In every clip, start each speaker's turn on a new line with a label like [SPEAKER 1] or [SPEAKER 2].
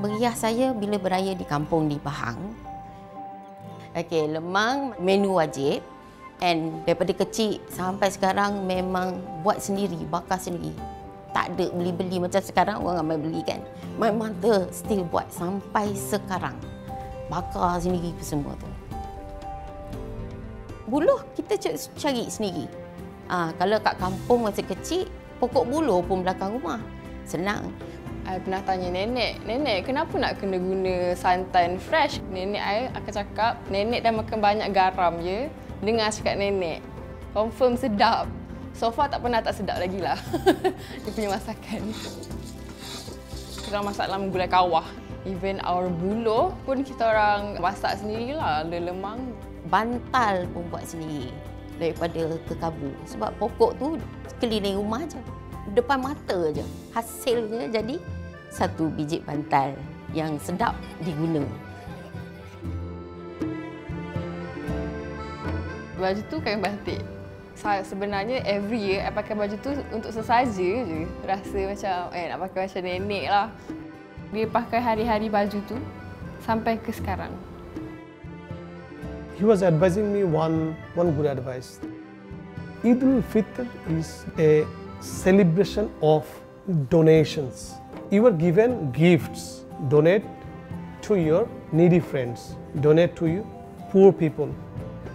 [SPEAKER 1] meriah saya bila beraya di kampung di Pahang. Okey, lemang menu wajib. And daripada kecil sampai sekarang memang buat sendiri, bakar sendiri. Tak ada beli-beli macam sekarang orang ramai beli kan. My mother still buat sampai sekarang. Bakar sendiri semua tu. Buluh kita cari sendiri. Ah, kalau kat kampung masa kecil, pokok buluh pun belakang rumah. Senang.
[SPEAKER 2] I pernah tanya nenek, nenek kenapa nak kena guna santan fresh? Nenek I akan cakap, nenek dah makan banyak garam je. Dengar cakap nenek, confirm sedap. So far tak pernah tak sedap lagi lah. Dia punya masakan. Kita masak dalam gulai kawah. Even our buluh pun kita orang masak sendirilah. Ada lemang.
[SPEAKER 1] Bantal pun buat sendiri daripada kekabu. Sebab pokok tu keliling rumah je depan mata je. Hasilnya jadi satu biji bantal yang sedap diguna.
[SPEAKER 2] Baju tu kain batik. Sebenarnya every year I pakai baju tu untuk sesaja je. Rasa macam eh nak pakai macam nenek lah. Dia pakai hari-hari baju tu sampai ke sekarang.
[SPEAKER 3] He was advising me one one good advice. Idul Fitr is a celebration of donations. You are given gifts. Donate to your needy friends. Donate to you poor people.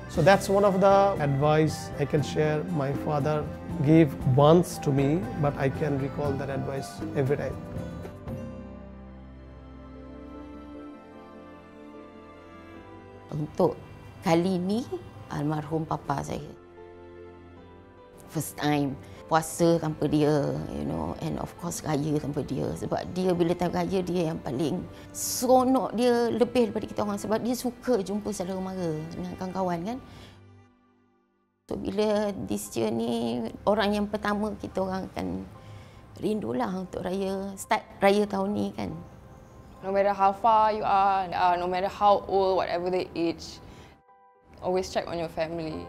[SPEAKER 3] So that's one of the advice I can share. My father gave once to me, but I can recall that advice every time.
[SPEAKER 1] Untuk kali ini almarhum papa saya first time puasa tanpa dia you know and of course raya tanpa dia. Sebab dia bila time raya dia yang paling seronok dia lebih daripada kita orang. Sebab dia suka jumpa saudara mara dengan kawan-kawan kan? So bila this year ni orang yang pertama kita orang akan rindulah untuk raya start raya tahun ni kan?
[SPEAKER 2] No matter how far you are uh, no matter how old whatever the age always check on your family